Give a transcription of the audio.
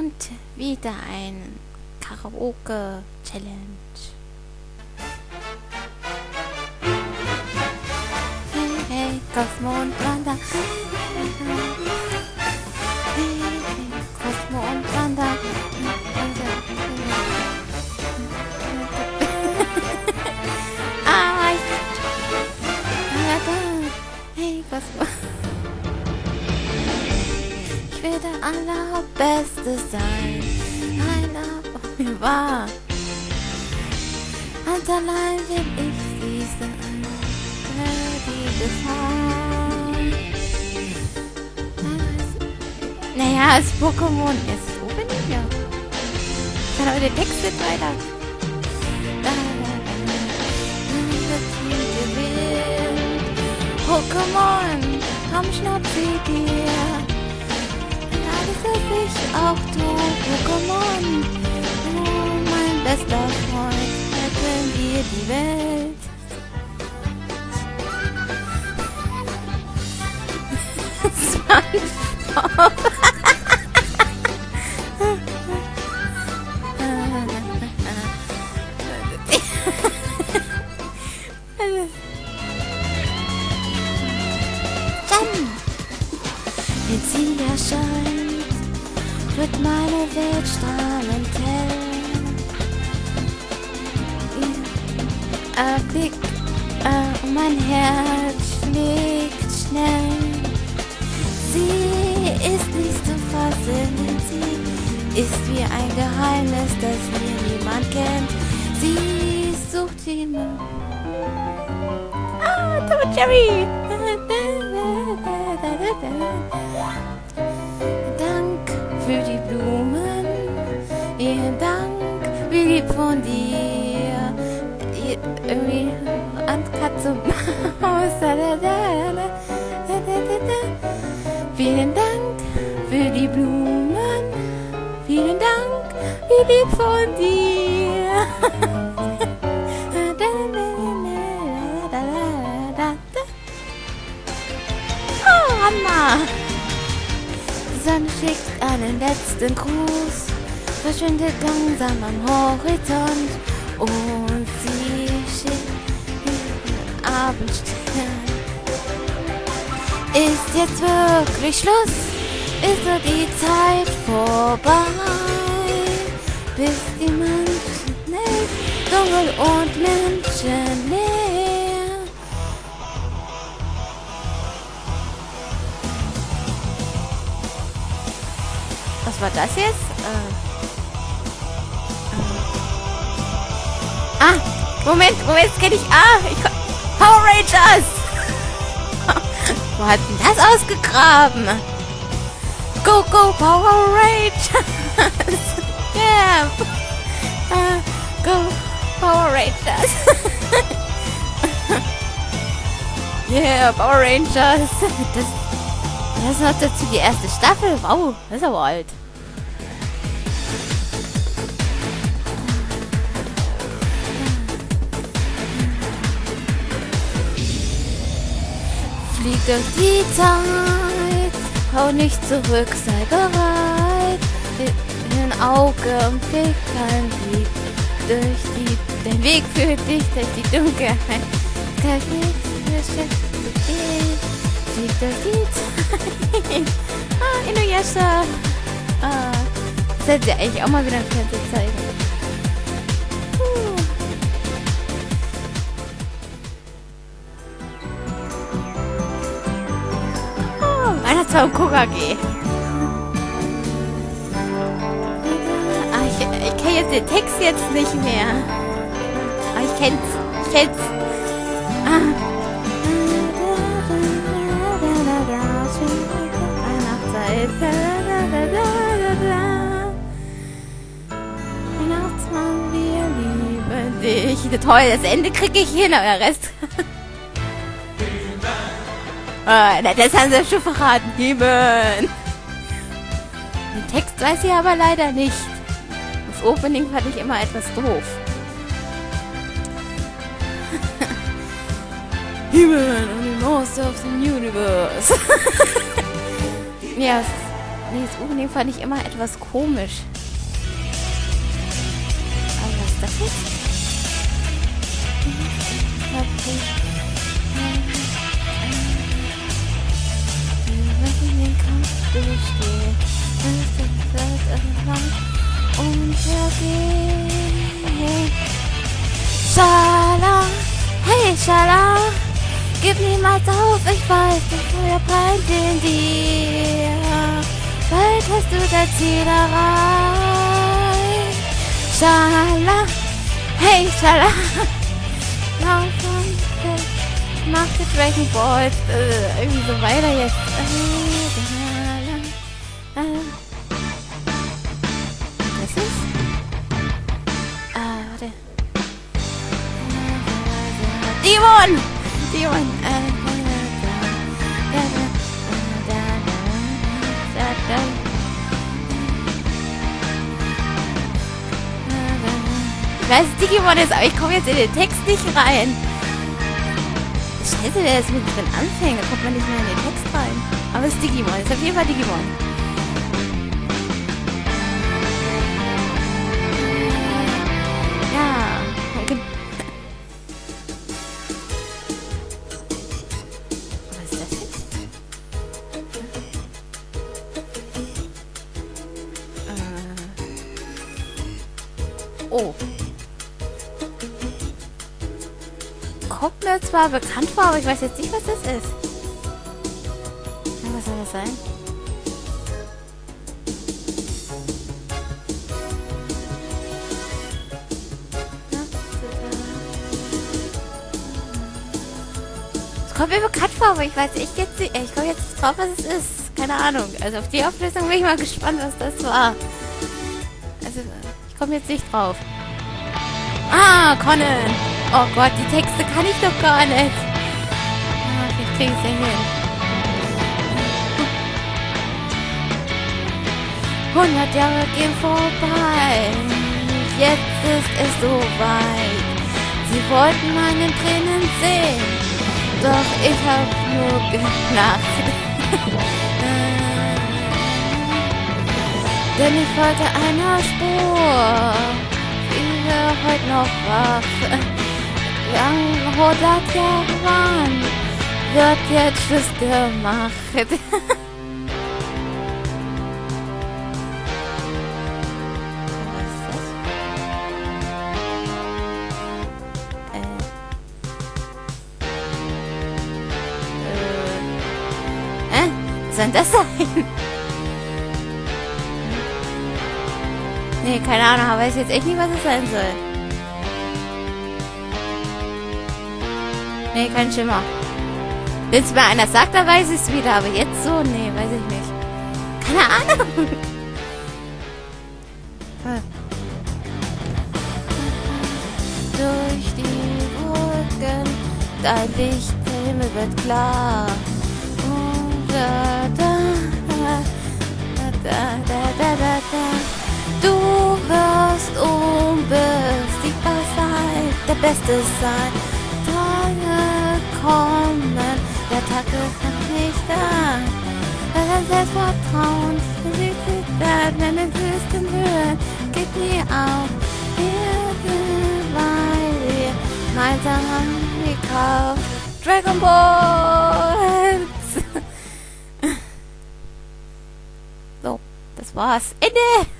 Und wieder ein Karaoke-Challenge. Hey, hey, Cosmo und Allerbeste sein. Einer von mir war. Und allein will ich. Für die Gefahr. Naja, als Pokémon ist. Wo bin ich ja? Kann aber den Text nicht weiter. Pokémon, komm schnapp sie dir. Alles ist ich auch du, Pokémon. Du, mein bester Freund, retten wir die Welt. SpongeBob. Dann, wenn sie erscheint, wird meine Welt strahlend hell. Ihr Blick, äh, mein Herz schlägt schnell. Sie ist nicht zu fassen, sie ist wie ein Geheimnis, das mir niemand kennt. Sie sucht jemand. Ah, Tom Jerry! Für die Blumen, vielen Dank, wie lieb von dir. Die- Irgendwie und Katze und Maus. Vielen Dank für die Blumen, vielen Dank, wie lieb von dir. Einen letzten Gruß, verschwindet langsam am Horizont und sie schickt den Abendstern. Ist jetzt wirklich Schluss? Ist so die Zeit vorbei? Bis die Menschen nicht dunkel und menschenleer. Was war das jetzt? Äh, äh. Ah, Moment, Moment, jetzt kenne ich. Ah, ich Power Rangers! Wo hat denn das ausgegraben? Go, go, Power Rangers! yeah! Äh, go, Power Rangers! yeah, Power Rangers! Das, das ist noch dazu die erste Staffel. Wow, das ist aber alt. Flieg durch die Zeit, hau nicht zurück, sei bereit. Ein Auge und Blick, ein durch die, dein Weg führt dich durch die Dunkelheit. Kein Weg, beschäftigt dich, flieg durch die Zeit. ah, Inuyasha. Ah, das hätte sie eigentlich auch mal wieder im Fernsehen zeigen. Kokage. Ah, ich, ich kenne jetzt den Text jetzt nicht mehr. Ah, ich kenn's. Ich kenn's. Ah. Weihnachtsmann, wir lieben dich. Toll, das Ende kriege ich hin, aber der Rest... Ah, na, das haben sie schon verraten. Hieben. Den Text weiß ich aber leider nicht. Das Opening fand ich immer etwas doof. Hieben und the most of the universe. ja, Nee, das Opening fand ich immer etwas komisch. Aber was ist das jetzt? Kampf durchsteht, ist das irgendwann untergehen. Schala, hey Schala, gib niemals auf, ich weiß, das Feuer brennt in dir. Bald hast du das Ziel erreicht. Schala, hey Schala, lauf und mach die Dragon Balls äh, irgendwie so weiter jetzt. Äh. Ich weiß, Digimon ist, aber ich komme jetzt in den Text nicht rein. Scheiße, der ist mittendrin anfängt, da kommt man nicht mehr in den Text rein. Aber es ist Digimon, es ist auf jeden Fall Digimon. Oh. Kommt mir zwar bekannt vor, aber ich weiß jetzt nicht, was das ist. Was soll das sein? Es kommt mir bekannt vor, aber ich weiß echt jetzt nicht. Ich komme jetzt drauf, was es ist. Keine Ahnung. Also auf die Auflösung bin ich mal gespannt, was das war. Komme jetzt nicht drauf. Ah, Conan. Oh Gott, die Texte kann ich doch gar nicht. Ah, ich kriege es ja hin. 100 Jahre gehen vorbei. Jetzt ist es soweit. Sie wollten meine Tränen sehen. Doch ich hab nur gelacht. Denn ich folgte einer Spur. Viele heute noch wach. Lang 100 Jahre waren, wird jetzt Schluss gemacht. Äh. Äh. Äh? Soll das sein? Nee, keine Ahnung, aber weiß jetzt echt nicht, was es sein soll. Nee, kein Schimmer. Wenn es mir einer sagt, dann weiß ich es wieder. Aber jetzt so, nee, weiß ich nicht. Keine Ahnung. Durch die Wolken, dein Lichthimmel wird klar. Und da, da, da, da, da, Beste sein. Tage kommen, der Tag ist nicht da. Dein Selbstvertrauen besiegt werden in den höchsten Höhen. Gib nie auf, irgendwann wir gemeinsam gekauft. Dragon Balls! so, das war's. Ende!